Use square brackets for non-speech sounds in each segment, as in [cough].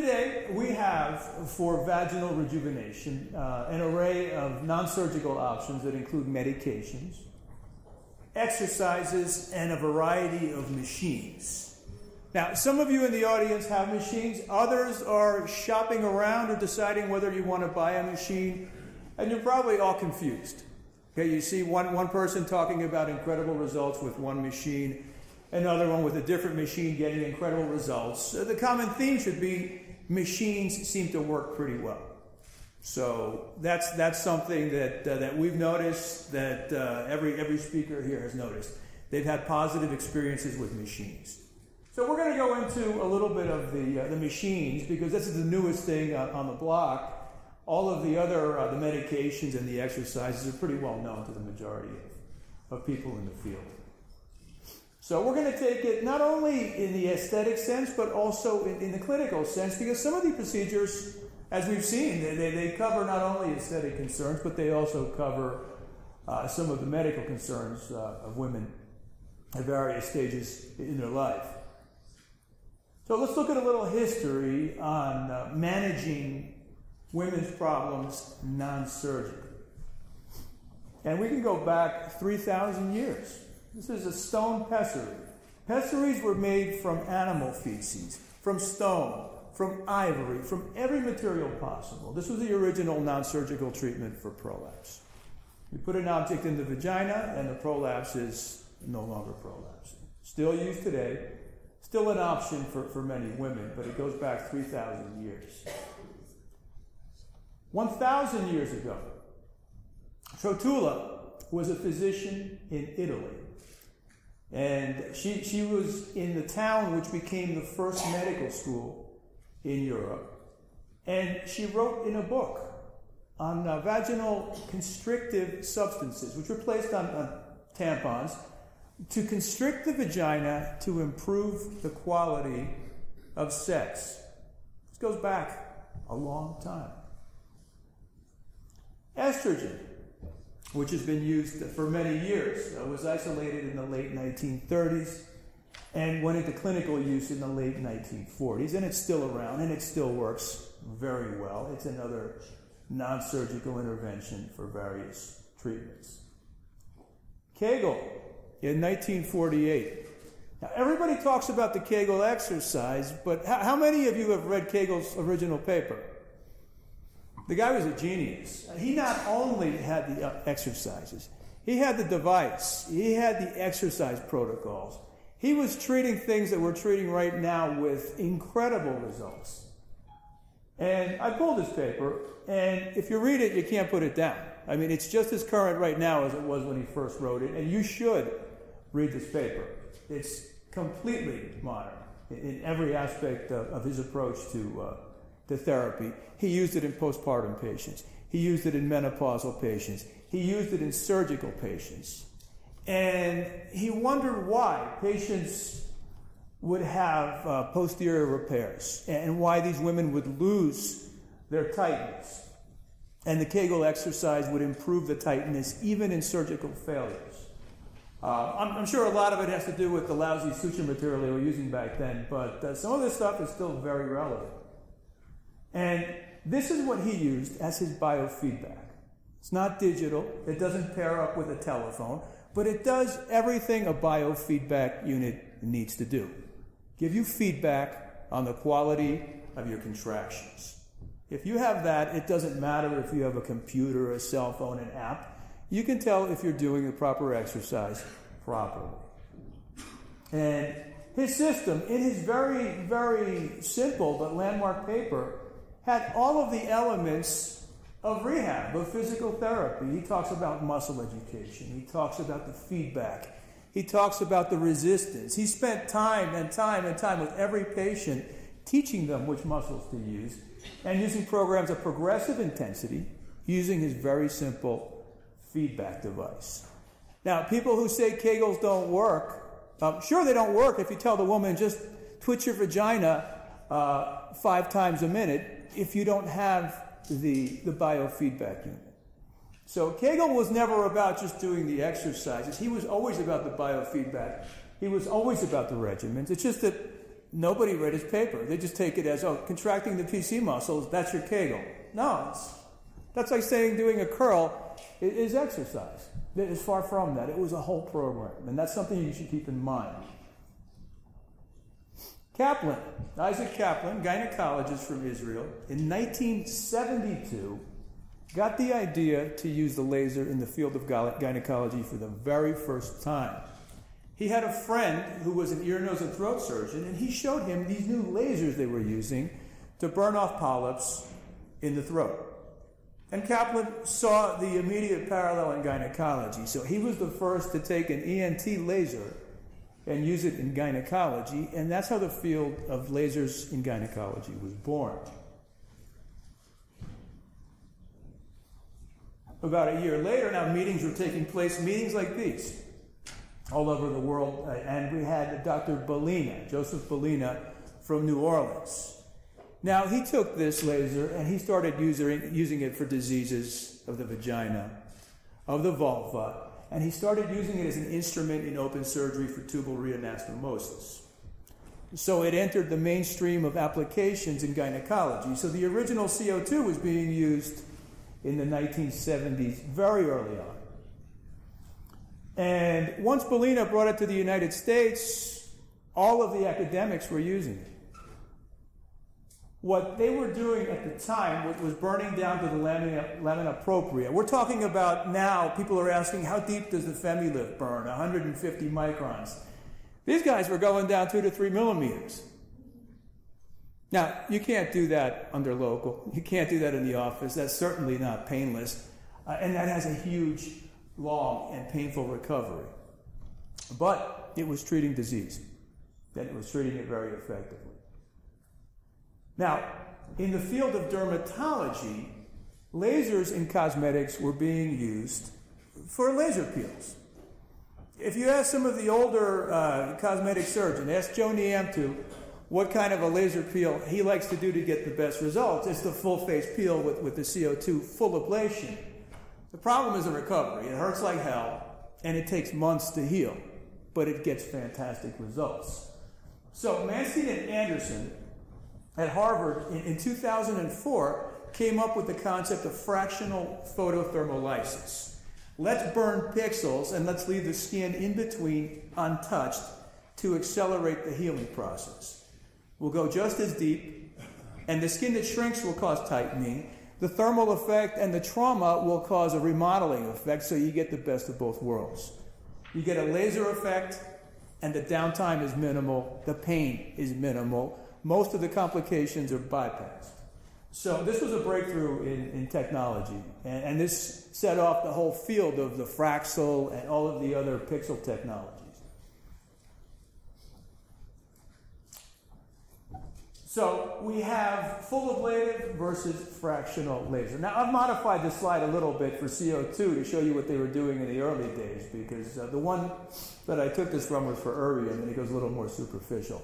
Today, we have for vaginal rejuvenation uh, an array of non surgical options that include medications, exercises, and a variety of machines. Now, some of you in the audience have machines, others are shopping around or deciding whether you want to buy a machine, and you're probably all confused. Okay, you see one, one person talking about incredible results with one machine, another one with a different machine getting incredible results. Uh, the common theme should be machines seem to work pretty well. So that's that's something that uh, that we've noticed that uh, every every speaker here has noticed. They've had positive experiences with machines. So we're going to go into a little bit of the uh, the machines because this is the newest thing uh, on the block. All of the other uh, the medications and the exercises are pretty well known to the majority of, of people in the field. So we're going to take it not only in the aesthetic sense, but also in, in the clinical sense, because some of the procedures, as we've seen, they, they, they cover not only aesthetic concerns, but they also cover uh, some of the medical concerns uh, of women at various stages in their life. So let's look at a little history on uh, managing women's problems non surgically. And we can go back 3,000 years. This is a stone pessary. Pessaries were made from animal feces, from stone, from ivory, from every material possible. This was the original non surgical treatment for prolapse. You put an object in the vagina, and the prolapse is no longer prolapsing. Still used today, still an option for, for many women, but it goes back 3,000 years. 1,000 years ago, Trotula was a physician in Italy. And she, she was in the town which became the first medical school in Europe. And she wrote in a book on uh, vaginal constrictive substances, which were placed on, on tampons, to constrict the vagina to improve the quality of sex. This goes back a long time. Estrogen which has been used for many years, uh, was isolated in the late 1930s and went into clinical use in the late 1940s. And it's still around and it still works very well. It's another non surgical intervention for various treatments. Kegel in 1948. Now, everybody talks about the Kegel exercise, but how many of you have read Kegel's original paper? The guy was a genius. He not only had the uh, exercises, he had the device, he had the exercise protocols. He was treating things that we're treating right now with incredible results. And I pulled this paper, and if you read it, you can't put it down. I mean, it's just as current right now as it was when he first wrote it, and you should read this paper. It's completely modern in every aspect of, of his approach to uh, the therapy. He used it in postpartum patients. He used it in menopausal patients. He used it in surgical patients. And he wondered why patients would have uh, posterior repairs and why these women would lose their tightness. And the Kegel exercise would improve the tightness even in surgical failures. Uh, I'm, I'm, sure a lot of it has to do with the lousy suture material they were using back then, but uh, some of this stuff is still very relevant. And this is what he used as his biofeedback. It's not digital, it doesn't pair up with a telephone, but it does everything a biofeedback unit needs to do give you feedback on the quality of your contractions. If you have that, it doesn't matter if you have a computer, a cell phone, an app. You can tell if you're doing the proper exercise properly. And his system, in his very, very simple but landmark paper, had all of the elements of rehab, of physical therapy. He talks about muscle education, he talks about the feedback, he talks about the resistance. He spent time and time and time with every patient teaching them which muscles to use and using programs of progressive intensity using his very simple feedback device. Now, people who say Kegels don't work, um, sure they don't work if you tell the woman just twitch your vagina uh, five times a minute if you don't have the, the biofeedback unit. So Kegel was never about just doing the exercises. He was always about the biofeedback. He was always about the regimens. It's just that nobody read his paper. They just take it as, oh, contracting the PC muscles, that's your Kegel. No, it's that's like saying doing a curl is exercise. It is far from that. It was a whole program, and that's something you should keep in mind. Kaplan, Isaac Kaplan, gynecologist from Israel, in 1972 got the idea to use the laser in the field of gynecology for the very first time. He had a friend who was an ear, nose, and throat surgeon, and he showed him these new lasers they were using to burn off polyps in the throat. And Kaplan saw the immediate parallel in gynecology. So he was the first to take an ENT laser and use it in gynecology, and that's how the field of lasers in gynecology was born. About a year later, now meetings were taking place, meetings like these, all over the world. Uh, and we had Dr. Bellina, Joseph Bellina from New Orleans. Now, he took this laser and he started using, using it for diseases of the vagina, of the vulva, and he started using it as an instrument in open surgery for tubal reanastomosis. So it entered the mainstream of applications in gynecology. So the original CO2 was being used in the 1970s, very early on. And once Bellina brought it to the United States, all of the academics were using it. What they were doing at the time was burning down to the lamina, lamina propria. We're talking about now, people are asking, how deep does the femilift burn? 150 microns. These guys were going down two to three millimeters. Now, you can't do that under local. You can't do that in the office. That's certainly not painless. Uh, and that has a huge, long, and painful recovery. But it was treating disease, and it was treating it very effectively. Now, in the field of dermatology, lasers in cosmetics were being used for laser peels. If you ask some of the older uh, cosmetic surgeons, ask Joe Niamtu what kind of a laser peel he likes to do to get the best results. It's the full face peel with, with the CO2 full ablation. The problem is the recovery. It hurts like hell, and it takes months to heal, but it gets fantastic results. So, Manstein and Anderson at Harvard in, in 2004 came up with the concept of fractional photothermolysis. Let's burn pixels and let's leave the skin in between untouched to accelerate the healing process. We'll go just as deep, and the skin that shrinks will cause tightening. The thermal effect and the trauma will cause a remodeling effect, so you get the best of both worlds. You get a laser effect, and the downtime is minimal, the pain is minimal, most of the complications are bypassed. So this was a breakthrough in, in technology, and, and, this set off the whole field of the Fraxel and all of the other pixel technologies. So we have full ablative versus fractional laser. Now I've modified this slide a little bit for CO2 to show you what they were doing in the early days because uh, the one that I took this from was for erbium and it goes a little more superficial.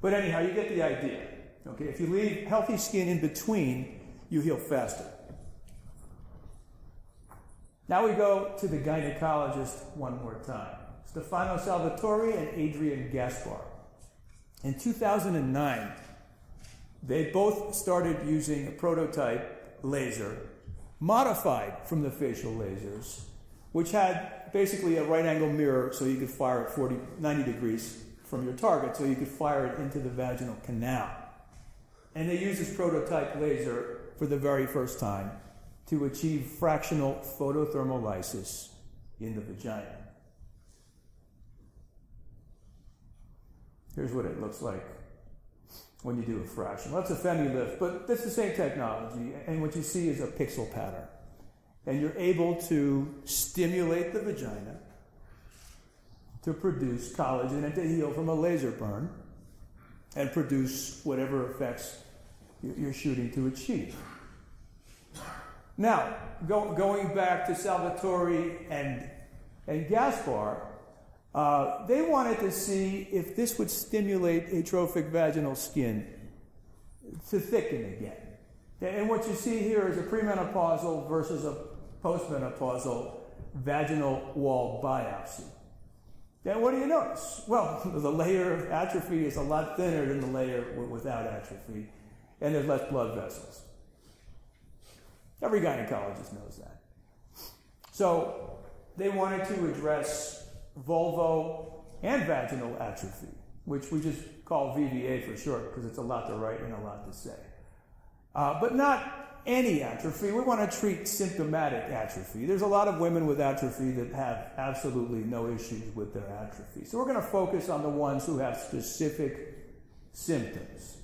But anyhow, you get the idea. Okay, if you leave healthy skin in between, you heal faster. Now we go to the gynecologist one more time. Stefano Salvatore and Adrian Gaspar. In 2009, they both started using a prototype laser modified from the facial lasers, which had basically a right angle mirror so you could fire at 40, 90 degrees from your target so you could fire it into the vaginal canal. And they use this prototype laser for the very first time to achieve fractional photothermolysis in the vagina. Here's what it looks like when you do a fraction. Well, that's a FemiLift, but that's the same technology. And what you see is a pixel pattern. And you're able to stimulate the vagina to produce collagen and to heal from a laser burn and produce whatever effects you're shooting to achieve. Now, go, going back to Salvatore and, and Gaspar, uh, they wanted to see if this would stimulate atrophic vaginal skin to thicken again. And what you see here is a premenopausal versus a postmenopausal vaginal wall biopsy. Then what do you notice? Well, [laughs] the layer of atrophy is a lot thinner than the layer without atrophy, and there's less blood vessels. Every gynecologist knows that. So they wanted to address vulvo and vaginal atrophy, which we just call VVA for short because it's a lot to write and a lot to say. Uh, but not any atrophy. We want to treat symptomatic atrophy. There's a lot of women with atrophy that have absolutely no issues with their atrophy. So we're going to focus on the ones who have specific symptoms.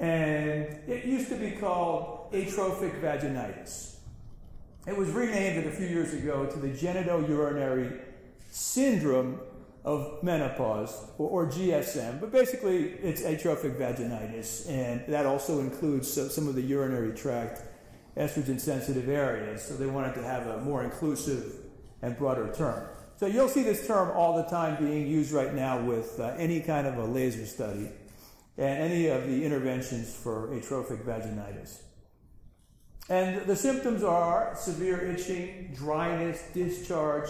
And it used to be called atrophic vaginitis. It was renamed a few years ago to the genitourinary syndrome of menopause, or, or, GSM, but basically it's atrophic vaginitis, and that also includes some of the urinary tract estrogen sensitive areas. So they wanted to have a more inclusive and broader term. So you'll see this term all the time being used right now with uh, any kind of a laser study and any of the interventions for atrophic vaginitis. And the symptoms are severe itching, dryness, discharge,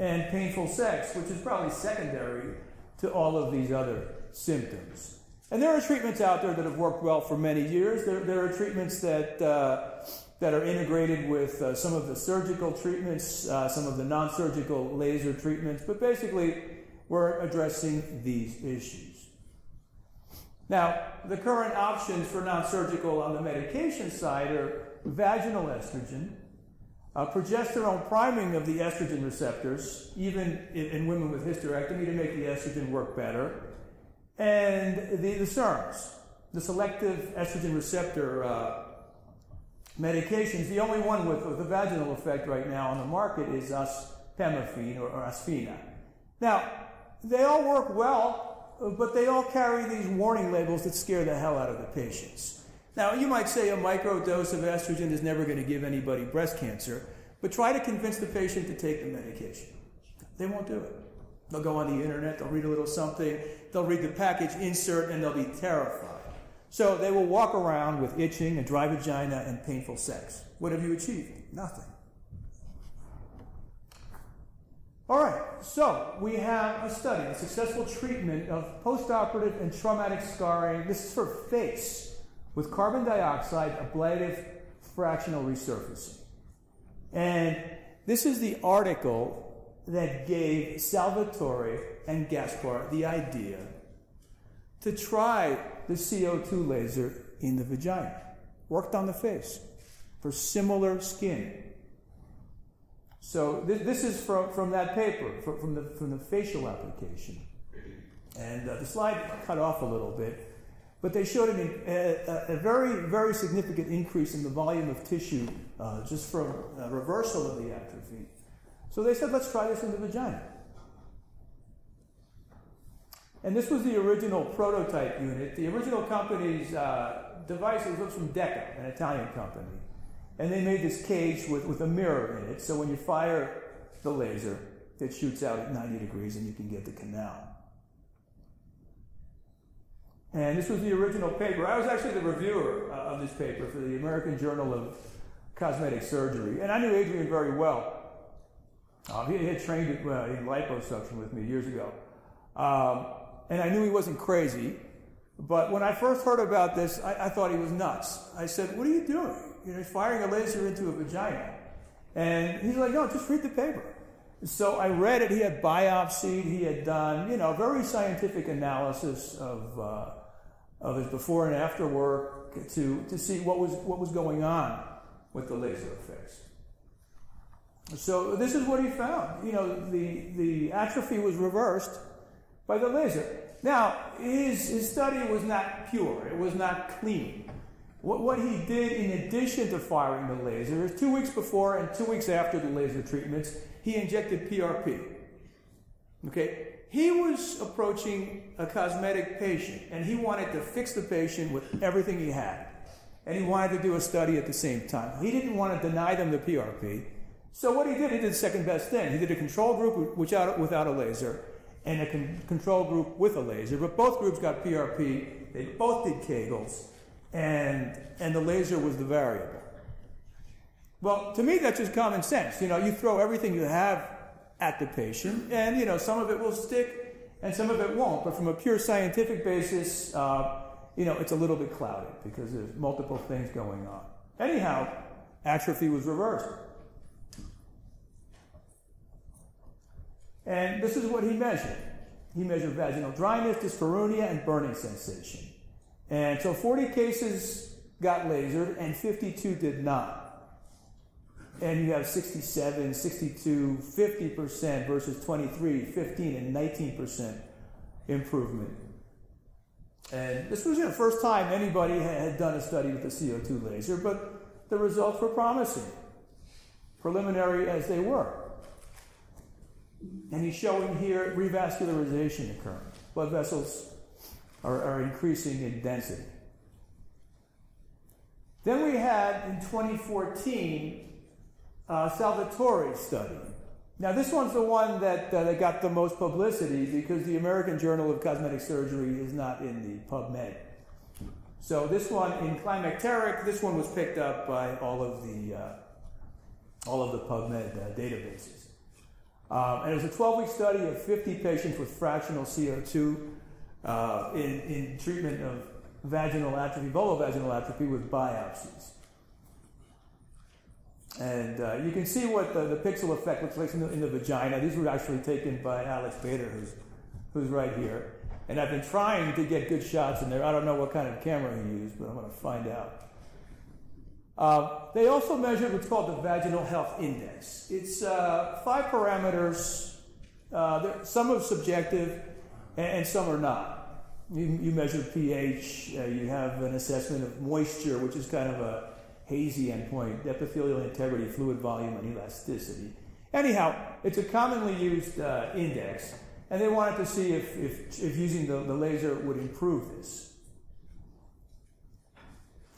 and painful sex, which is probably secondary to all of these other symptoms. And there are treatments out there that have worked well for many years. There, there are treatments that, uh, that are integrated with uh, some of the surgical treatments, uh, some of the non surgical laser treatments, but basically, we're addressing these issues. Now, the current options for non surgical on the medication side are vaginal estrogen, uh, progesterone priming of the estrogen receptors, even in, in, women with hysterectomy, to make the estrogen work better. And the, the SERMs, the selective estrogen receptor uh, medications, the only one with, with a vaginal effect right now on the market is ospemifene or, or Osphena. Now, they all work well, but they all carry these warning labels that scare the hell out of the patients. Now, you might say a microdose of estrogen is never going to give anybody breast cancer, but try to convince the patient to take the medication. They won't do it. They'll go on the internet, they'll read a little something, they'll read the package insert, and they'll be terrified. So they will walk around with itching, a dry vagina, and painful sex. What have you achieved? Nothing. All right, so we have a study, a successful treatment of postoperative and traumatic scarring. This is for face with carbon dioxide ablative fractional resurfacing. And this is the article that gave Salvatore and Gaspar the idea to try the CO2 laser in the vagina. Worked on the face for similar skin. So this, this is from, from that paper, from, from, the, from the facial application. And uh, the slide cut off a little bit. But they showed an, a, a, very, very significant increase in the volume of tissue uh, just from a reversal of the atrophy. So they said, let's try this in the vagina. And this was the original prototype unit. The original company's uh, device was from DEKA, an Italian company. And they made this cage with, with a mirror in it, so when you fire the laser, it shoots out at 90 degrees and you can get the canal. And this was the original paper. I was actually the reviewer uh, of this paper for the American Journal of Cosmetic Surgery. And I knew Adrian very well. Uh, he had trained uh, in liposuction with me years ago. Um, and I knew he wasn't crazy. But when I first heard about this, I, I, thought he was nuts. I said, What are you doing? You know, firing a laser into a vagina. And he's like, No, just read the paper. So I read it. He had biopsied. He had done, you know, very scientific analysis of uh, of his before and after work to, to see what was, what was going on with the laser effects. So this is what he found. You know, the, the atrophy was reversed by the laser. Now, his, his study was not pure. It was not clean. What, what he did in addition to firing the laser is two weeks before and two weeks after the laser treatments, he injected PRP. Okay? He was approaching a cosmetic patient and he wanted to fix the patient with everything he had. And he wanted to do a study at the same time. He didn't want to deny them the PRP. So what he did, he did the second best thing. He did a control group without, without a laser and a con- control group with a laser. But both groups got PRP. They both did Kegels. And, and the laser was the variable. Well, to me, that's just common sense. You know, you throw everything you have at the patient, and you know some of it will stick and some of it won't. But from a pure scientific basis, uh, you know it's a little bit clouded because there's multiple things going on. Anyhow, atrophy was reversed. And this is what he measured. He measured vaginal dryness, dyspareunia, and burning sensation. And so 40 cases got lasered and 52 did not. And you have 67, 62, 50% versus 23, 15, and 19% improvement. And this was the first time anybody had done a study with the CO2 laser, but the results were promising, preliminary as they were. And he's showing here revascularization occurring. Blood vessels are, are increasing in density. Then we had in 2014 uh, Salvatore's study. Now, this one's the one that, uh, that got the most publicity because the American Journal of Cosmetic Surgery is not in the PubMed. So, this one in climacteric, this one was picked up by all of the, uh, all of the PubMed uh, databases. Um, and it was a 12 week study of 50 patients with fractional CO2 uh, in, in treatment of vaginal atrophy, vulvovaginal atrophy with biopsies. And uh, you can see what the, the pixel effect looks like in the, in the, vagina. These were actually taken by Alex Bader, who's, who's right here. And I've been trying to get good shots in there. I don't know what kind of camera he used, but I'm going to find out. Uh, they also measured what's called the vaginal health index. It's uh, five parameters. Uh, some are subjective and, and, some are not. You, you measure pH, uh, you have an assessment of moisture, which is kind of a hazy endpoint, epithelial integrity, fluid volume, and elasticity. Anyhow, it's a commonly used uh, index, and they wanted to see if, if, if using the, the laser would improve this.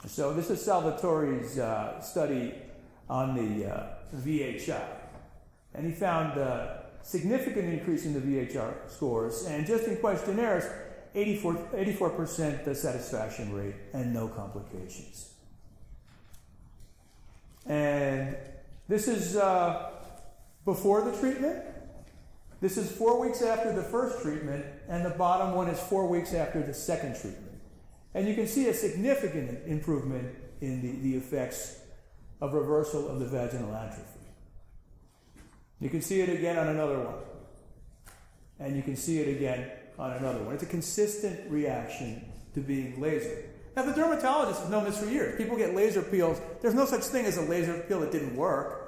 So this is Salvatore's uh, study on the uh, VHI. And he found a significant increase in the VHR scores, and just in questionnaires, 84, 84% the satisfaction rate and no complications. And this is uh, before the treatment. This is four weeks after the first treatment, and the bottom one is four weeks after the second treatment. And you can see a significant improvement in the, the effects of reversal of the vaginal atrophy. You can see it again on another one. And you can see it again on another one. It's a consistent reaction to being lasered. Now, the dermatologists have known this for years. People get laser peels. There's no such thing as a laser peel that didn't work.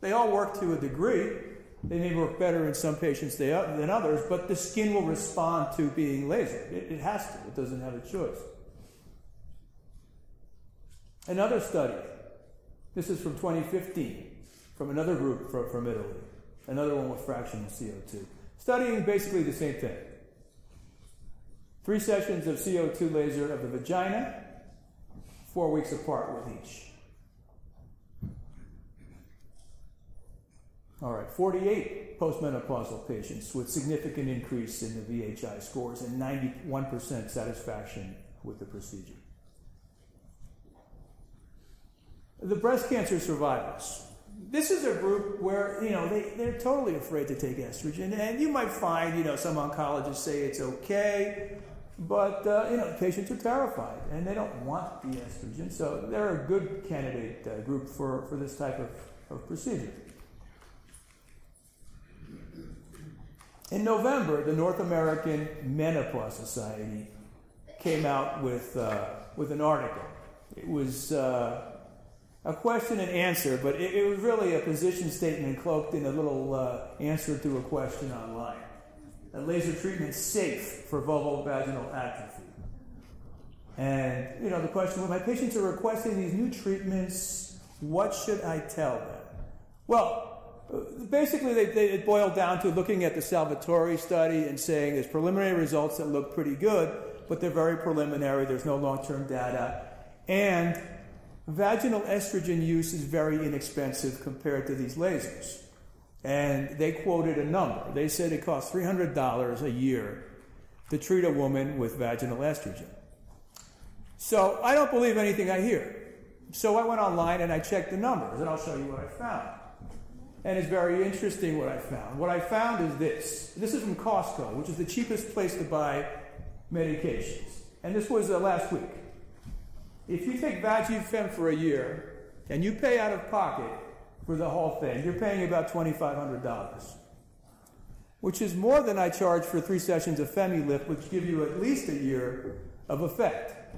They all work to a degree. They may work better in some patients than others, but the skin will respond to being lasered. It, it has to, it doesn't have a choice. Another study, this is from 2015, from another group from, from Italy, another one with fractional CO2, studying basically the same thing. Three sessions of CO2 laser of the vagina, four weeks apart with each. All right, 48 postmenopausal patients with significant increase in the VHI scores and 91% satisfaction with the procedure. the breast cancer survivors. This is a group where, you know, they, they're totally afraid to take estrogen. And you might find, you know, some oncologists say it's okay, but, uh, you know, patients are terrified and they don't want the estrogen. So they're a good candidate uh, group for, for this type of, of procedure. In November, the North American Menopause Society came out with, uh, with an article. It was uh, a question and answer, but it, it, was really a position statement cloaked in a little uh, answer to a question online. A laser treatment is safe for vulvovaginal atrophy. And, you know, the question was, my patients are requesting these new treatments. What should I tell them? Well, basically, they, they, it boiled down to looking at the Salvatore study and saying there's preliminary results that look pretty good, but they're very preliminary. There's no long term data. And Vaginal estrogen use is very inexpensive compared to these lasers. And they quoted a number. They said it costs $300 a year to treat a woman with vaginal estrogen. So I don't believe anything I hear. So I went online and I checked the numbers, and I'll show you what I found. And it's very interesting what I found. What I found is this this is from Costco, which is the cheapest place to buy medications. And this was uh, last week. If you take Vagifem for a year and you pay out of pocket for the whole thing, you're paying about $2,500, which is more than I charge for three sessions of Femilift, which give you at least a year of effect.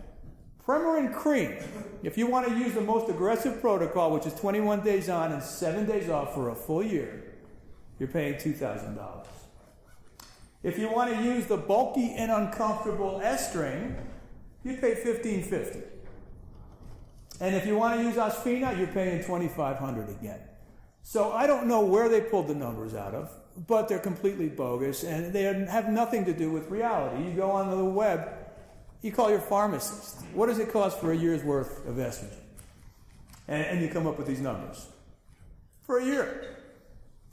Premarin cream, if you want to use the most aggressive protocol, which is 21 days on and 7 days off for a full year, you're paying $2,000. If you want to use the bulky and uncomfortable Estring, you pay 1550 And if you want to use Osphena, you're paying 2500 again. So I don't know where they pulled the numbers out of, but they're completely bogus and they have nothing to do with reality. You go on the web you call your pharmacist. What does it cost for a year's worth of estrogen? And, and you come up with these numbers. For a year.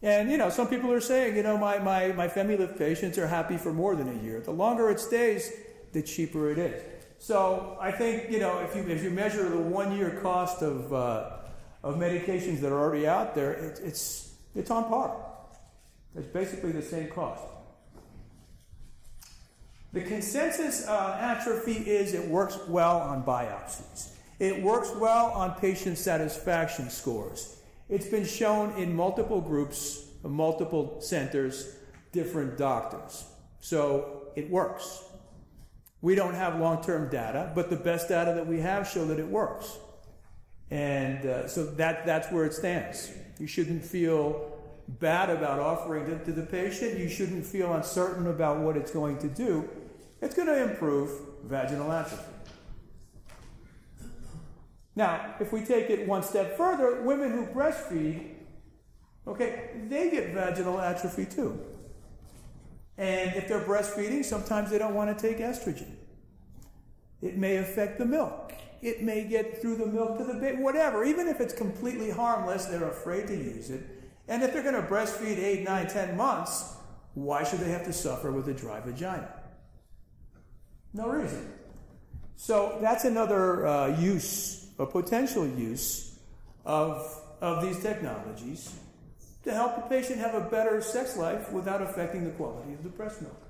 And, you know, some people are saying, you know, my, my, my Femilift patients are happy for more than a year. The longer it stays, the cheaper it is. So I think, you know, if you, if you measure the one year cost of, uh, of medications that are already out there, it, it's, it's on par. It's basically the same cost. The consensus uh, atrophy is it works well on biopsies. It works well on patient satisfaction scores. It's been shown in multiple groups, multiple centers, different doctors. So it works. We don't have long term data, but the best data that we have show that it works. And uh, so that, that's where it stands. You shouldn't feel bad about offering it to the patient. You shouldn't feel uncertain about what it's going to do it's going to improve vaginal atrophy. Now, if we take it one step further, women who breastfeed, okay, they get vaginal atrophy too. And if they're breastfeeding, sometimes they don't want to take estrogen. It may affect the milk. It may get through the milk to the baby, whatever. Even if it's completely harmless, they're afraid to use it. And if they're going to breastfeed 8, nine, ten months, why should they have to suffer with a dry vagina? No reason. So that's another uh, use, a potential use of, of these technologies to help the patient have a better sex life without affecting the quality of the breast milk.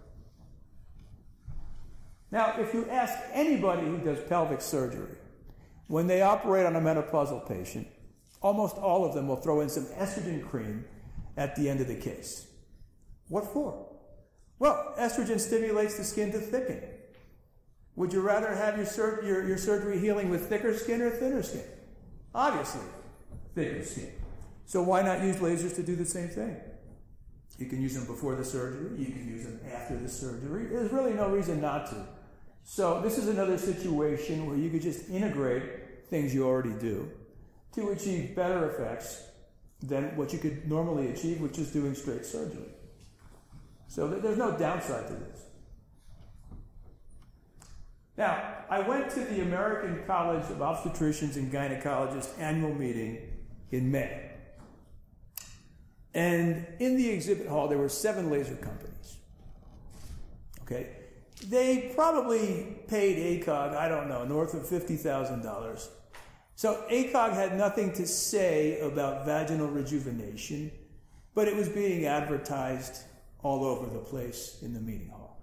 Now, if you ask anybody who does pelvic surgery, when they operate on a menopausal patient, almost all of them will throw in some estrogen cream at the end of the case. What for? Well, estrogen stimulates the skin to thicken. Would you rather have your, sur- your, your surgery healing with thicker skin or thinner skin? Obviously, thicker skin. So why not use lasers to do the same thing? You can use them before the surgery, you can use them after the surgery. There's really no reason not to. So this is another situation where you could just integrate things you already do to achieve better effects than what you could normally achieve with just doing straight surgery. So there's no downside to this. Now, I went to the American College of Obstetricians and Gynecologists annual meeting in May. And in the exhibit hall, there were seven laser companies. Okay? They probably paid ACOG, I don't know, north of $50,000. So ACOG had nothing to say about vaginal rejuvenation, but it was being advertised all over the place in the meeting hall.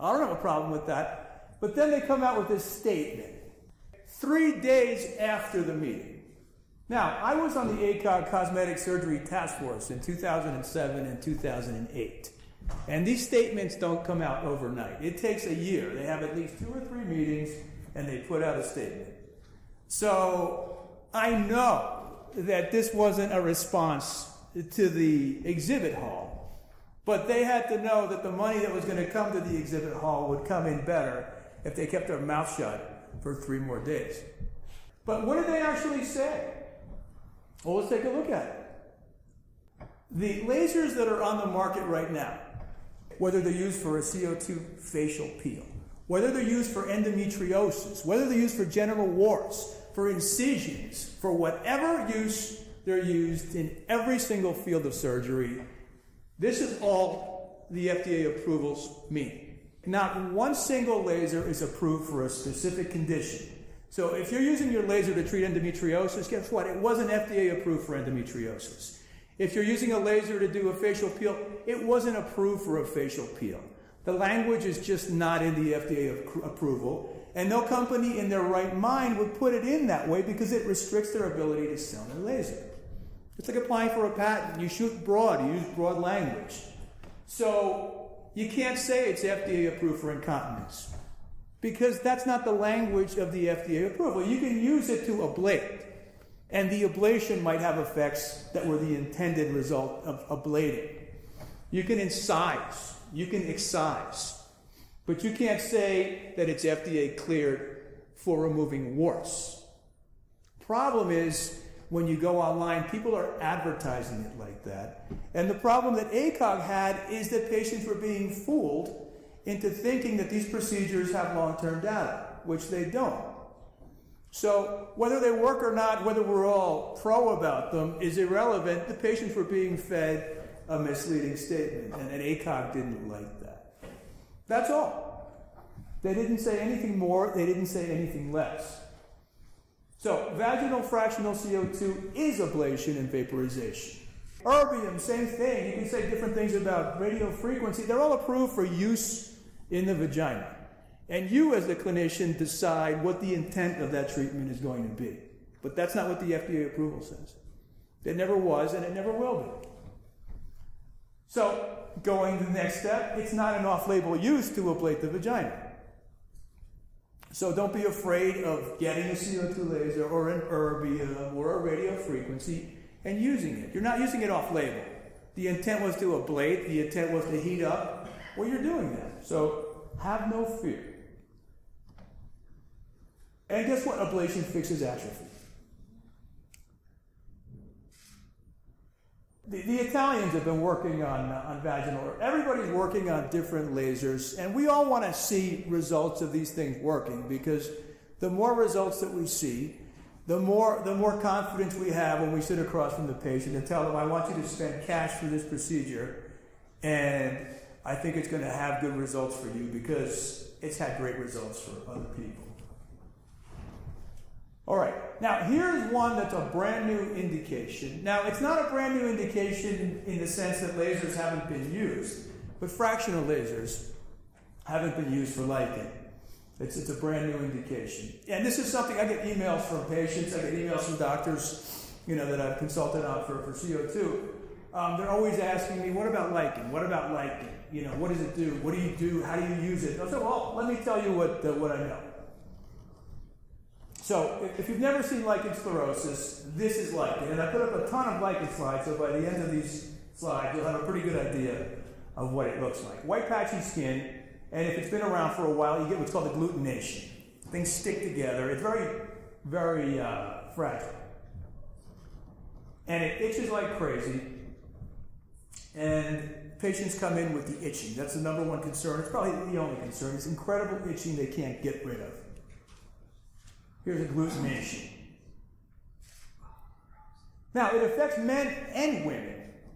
I don't have a problem with that. But then they come out with this statement three days after the meeting. Now, I was on the ACOG Cosmetic Surgery Task Force in 2007 and 2008. And these statements don't come out overnight. It takes a year. They have at least two or three meetings and they put out a statement. So I know that this wasn't a response to the exhibit hall, but they had to know that the money that was going to come to the exhibit hall would come in better if they kept their mouth shut for three more days. But what did they actually say? Well, let's take a look at it. The lasers that are on the market right now, whether they're used for a CO2 facial peel, whether they're used for endometriosis, whether they're used for genital warts, for incisions, for whatever use they're used in every single field of surgery, this is all the FDA approvals mean. Not one single laser is approved for a specific condition. So if you're using your laser to treat endometriosis, guess what? It wasn't FDA approved for endometriosis. If you're using a laser to do a facial peel, it wasn't approved for a facial peel. The language is just not in the FDA approval, and no company in their right mind would put it in that way because it restricts their ability to sell their laser. It's like applying for a patent. You shoot broad, you use broad language. So you can't say it's FDA approved for incontinence because that's not the language of the FDA approval. You can use it to ablate, and the ablation might have effects that were the intended result of ablating. You can incise, you can excise, but you can't say that it's FDA cleared for removing warts. Problem is, when you go online, people are advertising it like that. And the problem that ACOG had is that patients were being fooled into thinking that these procedures have long term data, which they don't. So, whether they work or not, whether we're all pro about them, is irrelevant. The patients were being fed a misleading statement, and, and ACOG didn't like that. That's all. They didn't say anything more, they didn't say anything less. So, vaginal fractional CO2 is ablation and vaporization. Erbium, same thing. You can say different things about radio frequency. They're all approved for use in the vagina. And you, as the clinician, decide what the intent of that treatment is going to be. But that's not what the FDA approval says. It never was, and it never will be. So, going to the next step, it's not an off label use to ablate the vagina. So don't be afraid of getting a CO2 laser or an erbium or a radio frequency and using it. You're not using it off label. The intent was to ablate, the intent was to heat up. Well, you're doing that. So have no fear. And guess what? Ablation fixes atrophy. The, the, Italians have been working on, uh, on vaginal. Everybody's working on different lasers, and we all want to see results of these things working because the more results that we see, the more, the more confidence we have when we sit across from the patient and tell them, I want you to spend cash for this procedure, and I think it's going to have good results for you because it's had great results for other people. All right, now here's one that's a brand new indication. Now, it's not a brand new indication in the sense that lasers haven't been used, but fractional lasers haven't been used for lichen. It's, it's a brand new indication. And this is something I get emails from patients, I get emails from doctors, you know, that I've consulted on for, for CO2. Um, they're always asking me, what about lichen? What about lichen? You know, what does it do? What do you do? How do you use it? I said, well, let me tell you what, uh, what I know. So, if you've never seen lichen sclerosis, this is lichen. And I put up a ton of lichen slides, so by the end of these slides, you'll have a pretty good idea of what it looks like. White patchy skin, and if it's been around for a while, you get what's called agglutination. Things stick together. It's very, very uh, fragile. And it itches like crazy. And patients come in with the itching. That's the number one concern. It's probably the only concern. It's incredible itching they can't get rid of. Here's agglutination. Now, it affects men and women.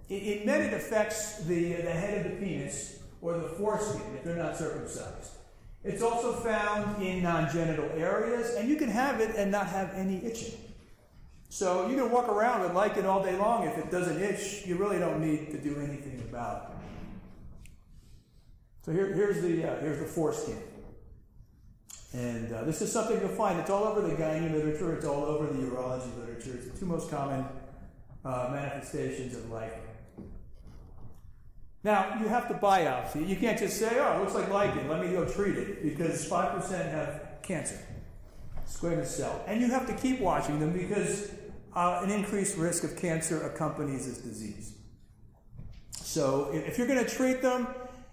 In men, it affects the, the head of the penis or the foreskin if they're not circumcised. It's also found in non genital areas, and you can have it and not have any itching. So you can walk around with lichen all day long. If it doesn't itch, you really don't need to do anything about it. So here, here's, the, uh, here's the foreskin. And uh, this is something you'll find. It's all over the gynae literature. It's all over the urology literature. It's the two most common uh, manifestations of lichen. Now, you have to biopsy. You can't just say, oh, it looks like lichen, let me go treat it, because 5% have cancer, squamous cell. And you have to keep watching them because uh, an increased risk of cancer accompanies this disease. So, if you're going to treat them,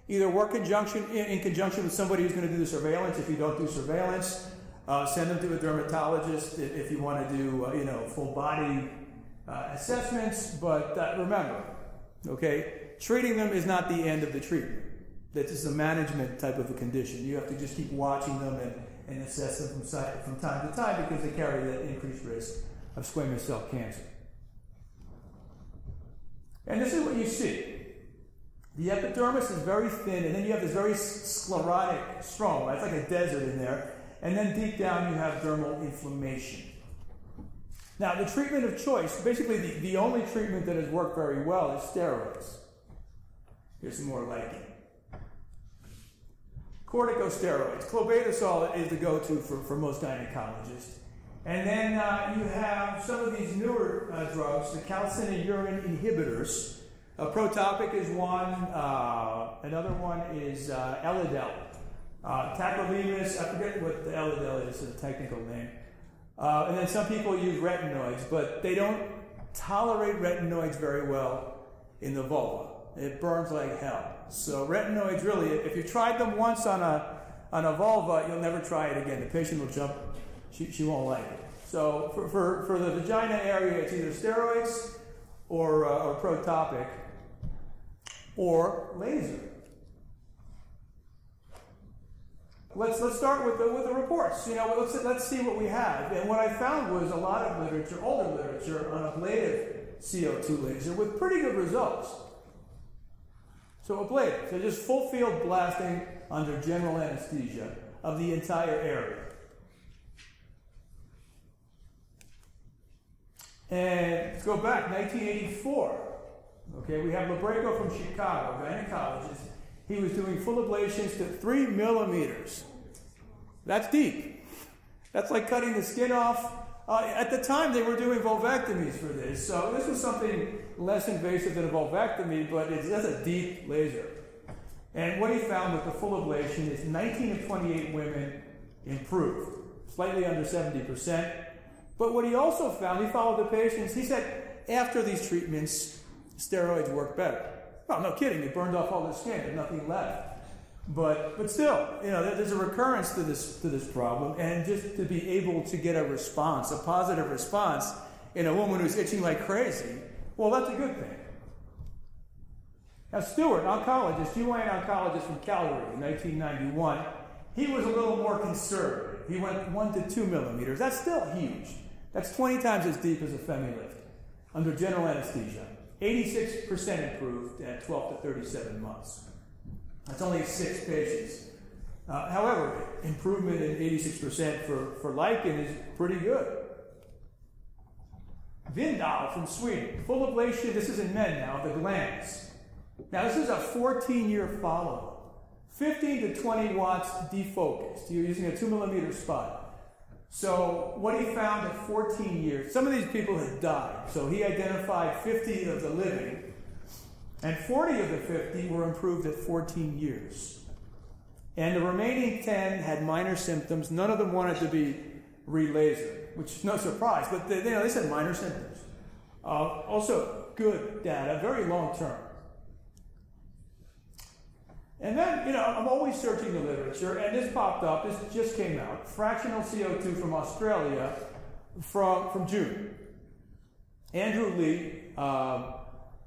either work conjunction, in, conjunction with somebody who's going to do the surveillance. If you don't do surveillance, uh, send them to a dermatologist if, you want to do, uh, you know, full body uh, assessments. But uh, remember, okay, treating them is not the end of the treatment. That is just a management type of a condition. You have to just keep watching them and, and assess them from, from time to time because they carry that increased risk of squamous cell cancer. And this is what you see. The epidermis is very thin, and then you have this very sclerotic stroma. It's like a desert in there. And then deep down, you have dermal inflammation. Now, the treatment of choice, basically the, the only treatment that has worked very well is steroids. Here's some more lichen. Corticosteroids. Clobetasol is the go to for, for most gynecologists. And then uh, you have some of these newer uh, drugs, the calcineurin inhibitors. Protopic is one. Uh, another one is uh, Elidel. Uh, tacrolimus, I forget what the Elidel is, the technical name. And then some people use retinoids, but they don't tolerate retinoids very well in the vulva. It burns like hell. So retinoids really, if you tried them once on a on a vulva, you'll never try it again. The patient will jump. She, she won't like it. So for, for, for the vagina area, it's either steroids or, uh, or protopic or laser. Let's, let's start with the, with the reports. You know, let's, let's see what we have. And what I found was a lot of literature, older literature, on ablative CO2 laser with pretty good results. So ablative, so just full field blasting under general anesthesia of the entire area. And let's go back, 1984. Okay, we have Labrego from Chicago, gynecologist. He was doing full ablations to three millimeters. That's deep. That's like cutting the skin off. Uh, at the time, they were doing vulvectomies for this, so this was something less invasive than a vulvectomy, but it's just a deep laser. And what he found with the full ablation is 19 of 28 women improved, slightly under 70%. But what he also found, he followed the patients, he said after these treatments, steroids work better. Well, no kidding, it burned off all the skin, there's nothing left. But, but still, you know, there's a recurrence to this, to this problem, and just to be able to get a response, a positive response, in a woman who's itching like crazy, well, that's a good thing. Now, Stewart, oncologist, GYN oncologist from Calgary in 1991, he was a little more conservative. He went one to two millimeters. That's still huge. That's 20 times as deep as a FemiLift under general anesthesia. 86% improved at 12 to 37 months. That's only six patients. Uh, however, improvement in 86% for, for lichen is pretty good. Windahl from Sweden, full ablation, this is in men now, the glands. Now, this is a 14 year follow up. 15 to 20 watts defocused. You're using a 2 millimeter spot. So, what he found at 14 years, some of these people had died. So, he identified 50 of the living, and 40 of the 50 were improved at 14 years. And the remaining 10 had minor symptoms. None of them wanted to be relasered, which is no surprise, but they, you know, they said minor symptoms. Uh, also, good data, very long term. And then, you know, I'm always searching the literature, and this popped up. This just came out. Fractional CO2 from Australia from, from June. Andrew Lee, um,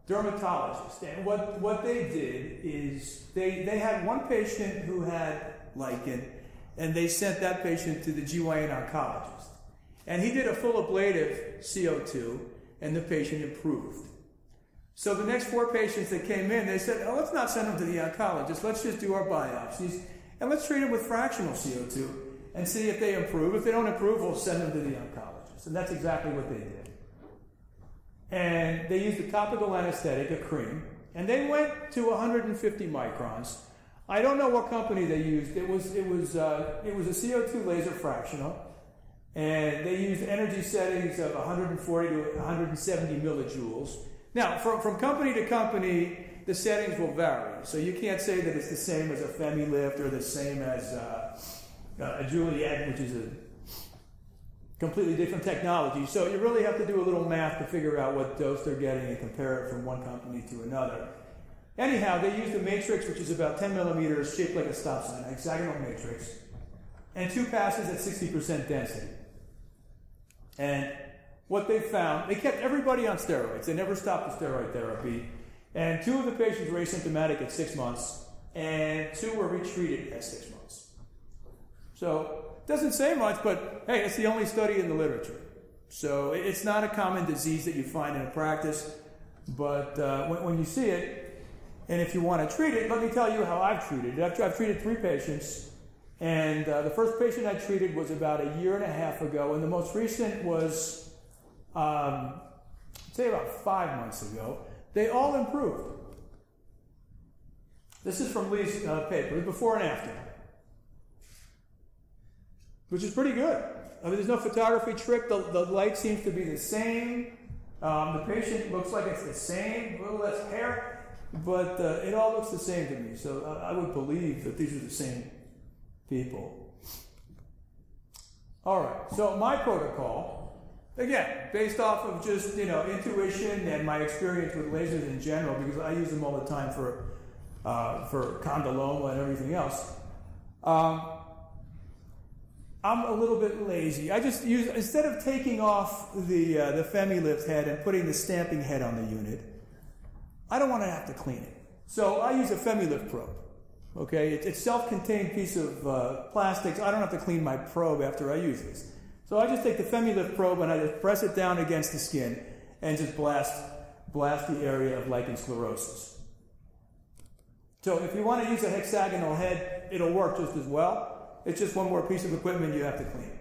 dermatologist. And what, what they did is they, they had one patient who had lichen, and they sent that patient to the GYN oncologist. And he did a full ablative CO2, and the patient improved. So the next four patients that came in, they said, oh, let's not send them to the oncologist. Let's just do our biopsies and let's treat them with fractional CO2 and see if they improve. If they don't improve, we'll send them to the oncologist. And that's exactly what they did. And they used a topical anesthetic, a cream, and they went to 150 microns. I don't know what company they used. It was it was uh, it was a CO2 laser fractional, and they used energy settings of 140 to 170 millijoules. Now, from, from company to company, the settings will vary. So you can't say that it's the same as a FemiLift or the same as uh, a Juliet, which is a completely different technology. So you really have to do a little math to figure out what dose they're getting and compare it from one company to another. Anyhow, they used a matrix which is about 10 millimeters, shaped like a stop sign, a hexagonal matrix, and two passes at 60% density. And what they found, they kept everybody on steroids. They never stopped the steroid therapy. And two of the patients were asymptomatic at six months, and two were retreated at six months. So, doesn't say much, but hey, it's the only study in the literature. So, it's not a common disease that you find in a practice, but uh, when, when, you see it, and if you want to treat it, let me tell you how I've treated it. I've, I've treated three patients, and uh, the first patient I treated was about a year and a half ago, and the most recent was um, say about five months ago, they all improved. This is from Lee's uh, paper, before and after, which is pretty good. I mean, there's no photography trick. The, the light seems to be the same. Um, the patient looks like it's the same, a little less hair, but uh, it all looks the same to me. So I, I would believe that these are the same people. All right, so my protocol, again, based off of just, you know, intuition and my experience with lasers in general, because I use them all the time for, uh, for condyloma and everything else. Um, I'm a little bit lazy. I just use, instead of taking off the, uh, the FemiLift head and putting the stamping head on the unit, I don't want to have to clean it. So I use a FemiLift probe. Okay, it's, it's self-contained piece of uh, plastics. I don't have to clean my probe after I use this. So I just take the FemiLift probe and I just press it down against the skin and just blast, blast the area of lichen sclerosus. So if you want to use a hexagonal head, it'll work just as well. It's just one more piece of equipment you have to clean.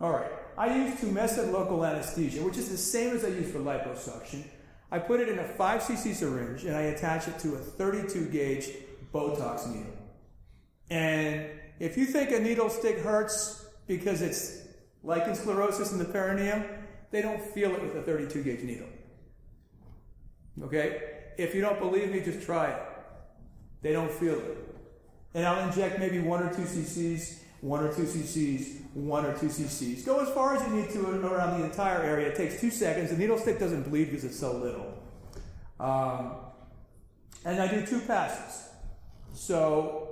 All right, I use tumescent local anesthesia, which is the same as I use for liposuction. I put it in a 5cc syringe and I attach it to a 32 gauge Botox needle. And if you think a needle stick hurts because it's lichen sclerosus in the perineum, they don't feel it with a 32 gauge needle. Okay? If you don't believe me, just try it. They don't feel it. And I'll inject maybe one or two cc's, one or two cc's, one or two cc's. Go as far as you need to around the entire area. It takes two seconds. The needle stick doesn't bleed because it's so little. Um, and I do two passes. So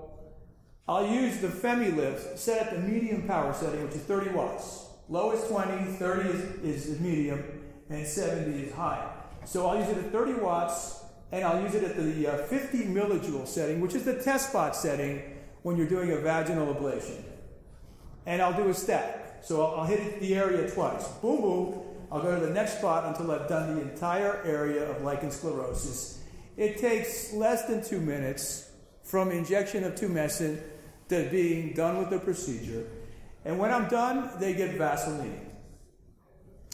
I'll use the FemiLift set at the medium power setting, which is 30 watts. Low is 20, 30 is, is medium, and 70 is high. So I'll use it at 30 watts, and I'll use it at the uh, 50 millijoule setting, which is the test spot setting when you're doing a vaginal ablation and I'll do a stack. So I'll, I'll hit the area twice. Boom, boom. I'll go to the next spot until I've done the entire area of lichen sclerosus. It takes less than two minutes from injection of tumescent to being done with the procedure. And when I'm done, they get Vaseline.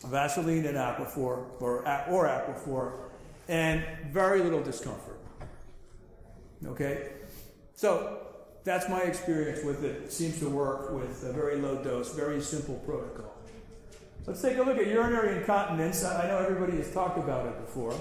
Vaseline and Aquaphor, or, or Aquaphor, and very little discomfort. Okay? So, that's my experience with it. Seems to work with a very low dose, very simple protocol. Let's take a look at urinary incontinence. I know everybody has talked about it before.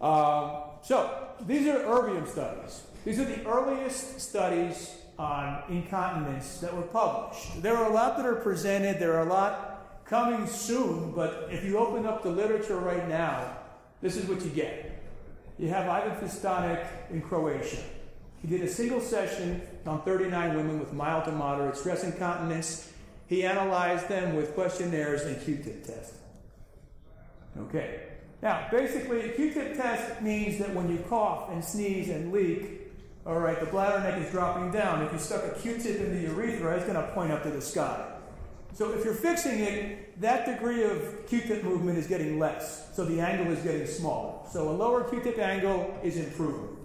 Um, so, these are Erbium studies. These are the earliest studies on incontinence that were published. There are a lot that are presented, there are a lot coming soon, but if you open up the literature right now, this is what you get. You have Ivan Fistonić in Croatia. He did a single session on 39 women with mild to moderate stress incontinence. He analyzed them with questionnaires and Q-tip tests. Okay. Now, basically, a Q-tip test means that when you cough and sneeze and leak, all right, the bladder neck is dropping down. If you stuck a Q-tip in the urethra, it's going to point up to the sky. So if you're fixing it, that degree of Q-tip movement is getting less. So the angle is getting smaller. So a lower Q-tip angle is improving.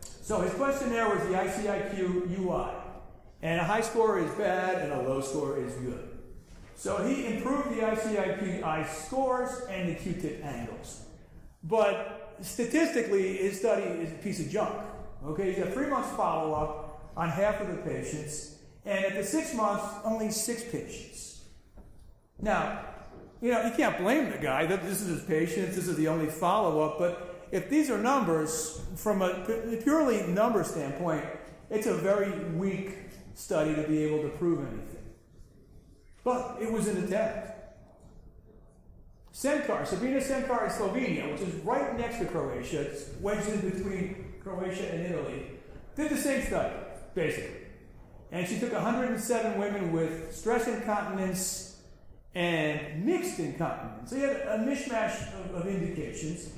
So his questionnaire was the ICIQ UI. And a high score is bad and a low score is good. So he improved the ICIQ I scores and the Q-tip angles. But statistically, his study is a piece of junk. Okay, he's got three months follow-up on half of the patients, and at the six months, only six patients. Now, you know, you can't blame the guy that this is his patients, this is the only follow-up, but if these are numbers, from a purely number standpoint, it's a very weak study to be able to prove anything. But it was an attempt. Cenkar, Sabina Cenkar in Slovenia, which is right next to Croatia, it's wedged in between Croatia and Italy, did the same study, basically. And she took 107 women with stress incontinence and mixed incontinence. So you had a mishmash of, of indications.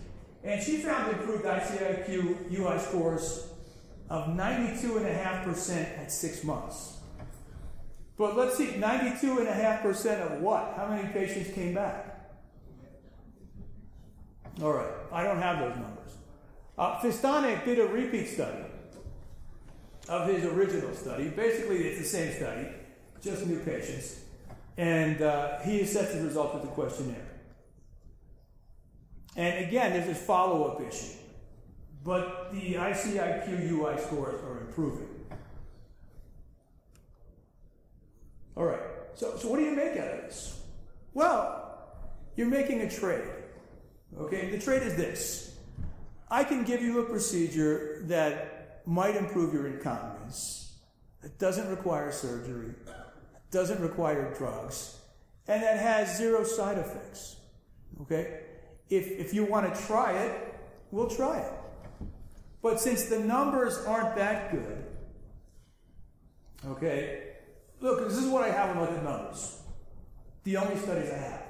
And she found improved ICIQ UI scores of 92.5% at six months. But let's see, 92.5% of what? How many patients came back? All right, I don't have those numbers. Uh, Fistonić did a repeat study of his original study. Basically, it's the same study, just new patients. And uh, he assessed the results with the questionnaire. And again, there's this follow up issue. But the ICIQ UI scores are improving. All right, so, so what do you make out of this? Well, you're making a trade. Okay, the trade is this I can give you a procedure that might improve your incontinence, it doesn't require surgery, doesn't require drugs, and that has zero side effects. Okay? If, if you want to try it, we'll try it. But since the numbers aren't that good, okay, look, this is what I have on the numbers. The only studies I have.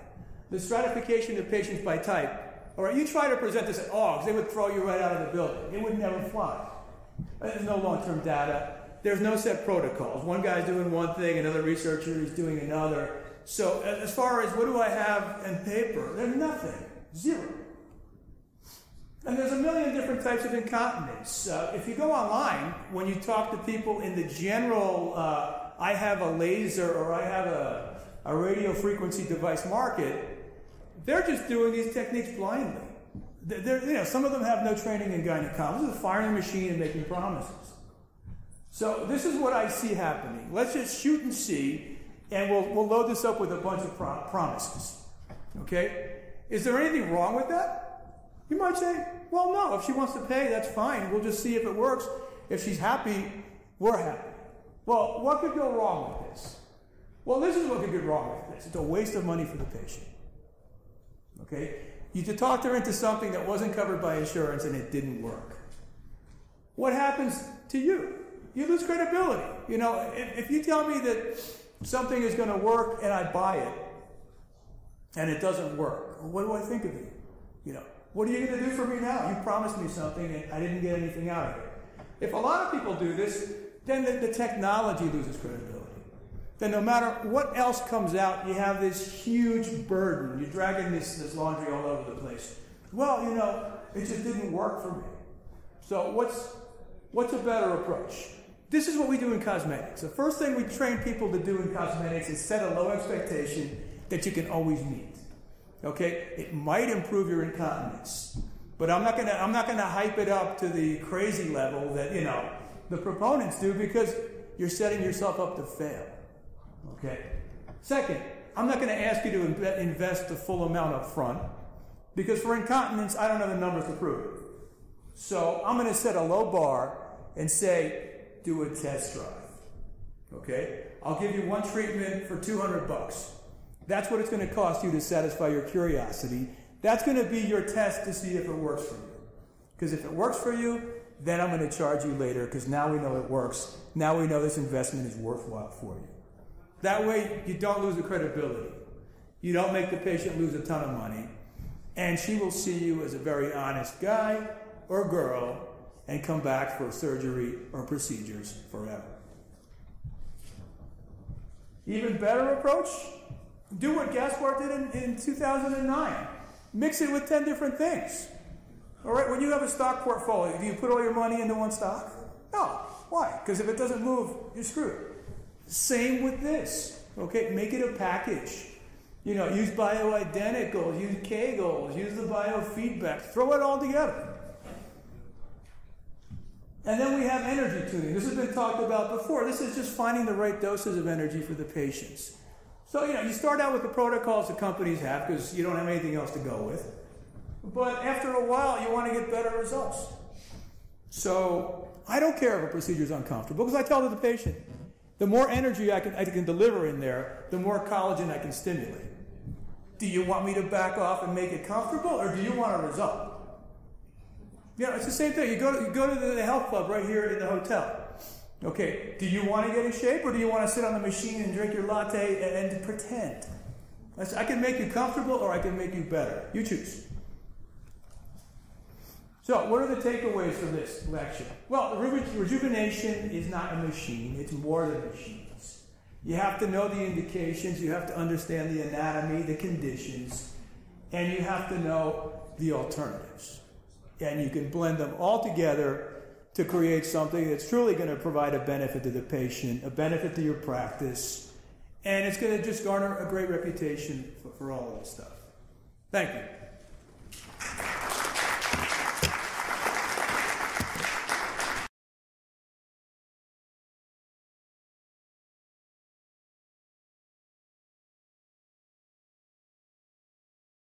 The stratification of patients by type. All right, you try to present this at AUGS, they would throw you right out of the building. It would never fly. There's no long term data. There's no set protocols. One guy's doing one thing, another researcher is doing another. So, as far as what do I have in paper, there's nothing. Zero. And there's a million different types of incontinence. Uh, if you go online, when you talk to people in the general, uh, I have a laser or I have a, a radio frequency device market, they're just doing these techniques blindly. They're, you know, some of them have no training in gynecology. This is a firing machine and making promises. So this is what I see happening. Let's just shoot and see, and we'll, we'll load this up with a bunch of pro- promises. Okay? Is there anything wrong with that? You might say, well, no. If she wants to pay, that's fine. We'll just see if it works. If she's happy, we're happy. Well, what could go wrong with this? Well, this is what could go wrong with this. It's a waste of money for the patient. Okay? You talked her into something that wasn't covered by insurance and it didn't work. What happens to you? You lose credibility. You know, if, if you tell me that something is going to work and I buy it and it doesn't work, what do I think of you? You know, what are you going to do for me now? You promised me something and I didn't get anything out of it. If a lot of people do this, then the, the technology loses credibility. Then no matter what else comes out, you have this huge burden. You're dragging this, this laundry all over the place. Well, you know, it just didn't work for me. So what's what's a better approach? This is what we do in cosmetics. The first thing we train people to do in cosmetics is set a low expectation that you can always meet. Okay? It might improve your incontinence. But I'm not gonna I'm not gonna hype it up to the crazy level that, you know, the proponents do because you're setting yourself up to fail. Okay? Second, I'm not going to ask you to invest the full amount up front because for incontinence, I don't have the numbers to prove it. So I'm going to set a low bar and say, do a test drive. Okay? I'll give you one treatment for 200 bucks. That's what it's going to cost you to satisfy your curiosity. That's going to be your test to see if it works for you. Because if it works for you, then I'm going to charge you later because now we know it works. Now we know this investment is worthwhile for you. That way, you don't lose the credibility. You don't make the patient lose a ton of money. And she will see you as a very honest guy or girl and come back for surgery or procedures forever. Even better approach do what Gaspar did in, in 2009 mix it with 10 different things. All right, when you have a stock portfolio, do you put all your money into one stock? No. Why? Because if it doesn't move, you're screwed. Same with this. Okay, make it a package. You know, use bioidenticals, use Kegels, use the biofeedback, throw it all together. And then we have energy tuning. This has been talked about before. This is just finding the right doses of energy for the patients. So, you know, you start out with the protocols the companies have because you don't have anything else to go with. But after a while, you want to get better results. So, I don't care if a procedure is uncomfortable because I tell the patient, the more energy I can, I can deliver in there, the more collagen I can stimulate. Do you want me to back off and make it comfortable, or do you want a result? Yeah, it's the same thing. You go to, you go to the health club right here in the hotel. Okay, do you want to get in shape, or do you want to sit on the machine and drink your latte and, and pretend? I can make you comfortable, or I can make you better. You choose. So, what are the takeaways from this lecture? Well, rejuvenation is not a machine, it's more than machines. You have to know the indications, you have to understand the anatomy, the conditions, and you have to know the alternatives. And you can blend them all together to create something that's truly going to provide a benefit to the patient, a benefit to your practice, And it's going to just garner a great reputation for, for all of this stuff. Thank you.